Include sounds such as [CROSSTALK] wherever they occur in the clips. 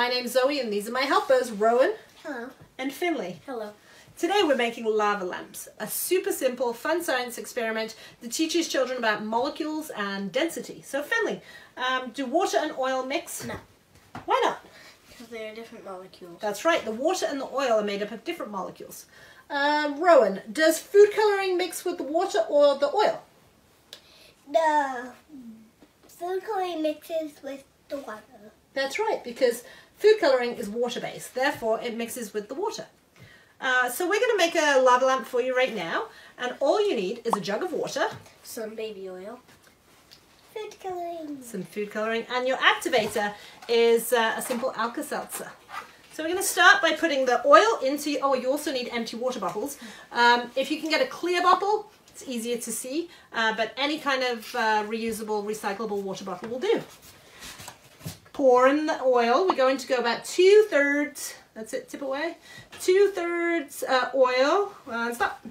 My name's Zoe and these are my helpers, Rowan Hello. and Finlay. Hello. Today we're making lava lamps, a super simple fun science experiment that teaches children about molecules and density. So Finlay, um, do water and oil mix? No. Why not? Because they're different molecules. That's right, the water and the oil are made up of different molecules. Um, Rowan, does food coloring mix with the water or the oil? The food coloring mixes with the water. That's right, because food coloring is water-based, therefore it mixes with the water. Uh, so we're going to make a lava lamp for you right now, and all you need is a jug of water, Some baby oil. Food coloring. some food coloring, and your activator is uh, a simple Alka-Seltzer. So we're going to start by putting the oil into, oh, you also need empty water bottles. Um, if you can get a clear bottle, it's easier to see, uh, but any kind of uh, reusable, recyclable water bottle will do. Pour in the oil. We're going to go about two thirds, that's it, tip away, two thirds uh, oil, uh, stop,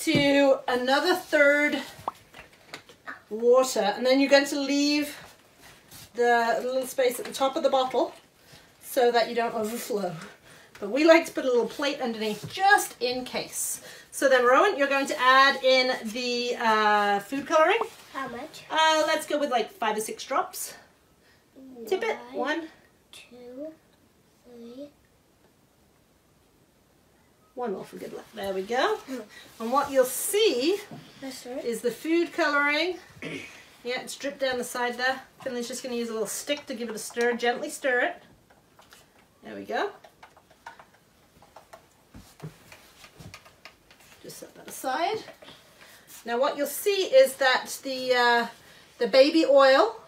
to another third water, and then you're going to leave the little space at the top of the bottle so that you don't overflow. But we like to put a little plate underneath just in case. So then Rowan, you're going to add in the uh, food coloring. How much? Uh, let's go with like five or six drops. Tip it. One, two, three. One more for good luck. There we go. [LAUGHS] And what you'll see is the food coloring. Yeah, it's dripped down the side there. Finlay's just going to use a little stick to give it a stir. Gently stir it. There we go. Just set that aside. Now what you'll see is that the uh, the baby oil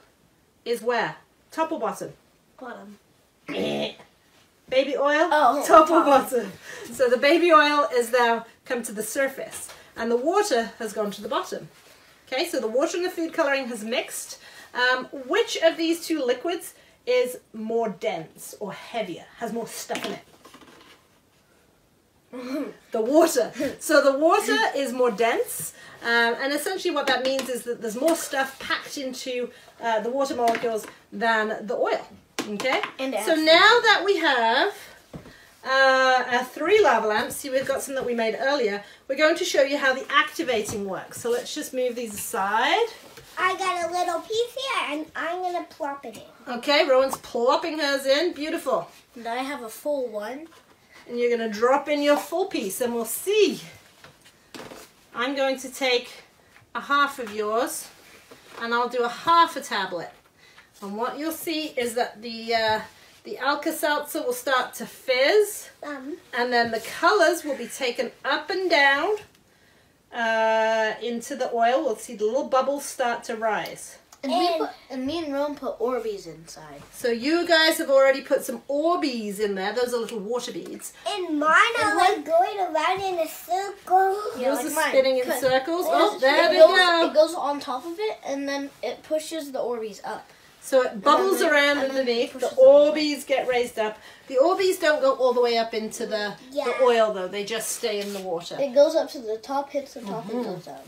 is where? Top or bottom? Bottom. [COUGHS] baby oil, Oh, top or bottom. So the baby oil is now come to the surface and the water has gone to the bottom. Okay, so the water and the food coloring has mixed. Um, which of these two liquids is more dense or heavier, has more stuff in it? [LAUGHS] the water. So the water is more dense, um, and essentially what that means is that there's more stuff packed into uh, the water molecules than the oil. Okay. And so now that we have uh, our three lava lamps, see we've got some that we made earlier. We're going to show you how the activating works. So let's just move these aside. I got a little piece here and I'm gonna plop it in. Okay, Rowan's plopping hers in. Beautiful. And I have a full one. And you're going to drop in your full piece and we'll see. I'm going to take a half of yours and I'll do a half a tablet. And what you'll see is that the uh, the Alka-Seltzer will start to fizz Um, and then the colors will be taken up and down uh, into the oil. We'll see the little bubbles start to rise. And, we And- put, and me and Rome put Orbeez inside. So you guys have already put some Orbeez in there. Those are little water beads. and mine are like going around in a circle. Yeah, Those like are mine. spinning in circles. It Oh, goes- there it they goes, go. It goes on top of it, and then it pushes the Orbeez up. So it bubbles then- around and underneath. The pushes. Orbeez get raised up. The Orbeez don't go all the way up into the, Yeah. the oil though. They just stay in the water. It goes up to the top, hits the top, Mm-hmm. and goes down.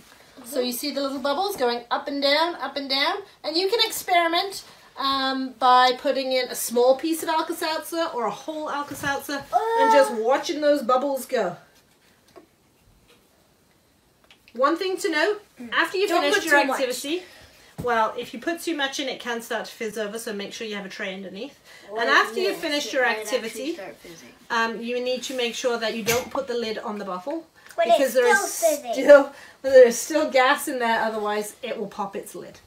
So you see the little bubbles going up and down, up and down. And you can experiment um, by putting in a small piece of Alka-Seltzer or a whole Alka-Seltzer and just watching those bubbles go. One thing to note, after you've Don't finished your too much. activity, well, if you put too much in, it can start to fizz over, so make sure you have a tray underneath. and after you've finished your activity, um, you need to make sure that you don't put the lid on the bottle But because it's there is still fizzing. still there is still gas in there. Otherwise, it will pop its lid.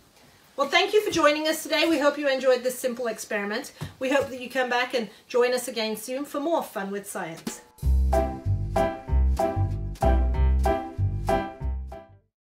Well, thank you for joining us today. We hope you enjoyed this simple experiment. We hope that you come back and join us again soon for more fun with science.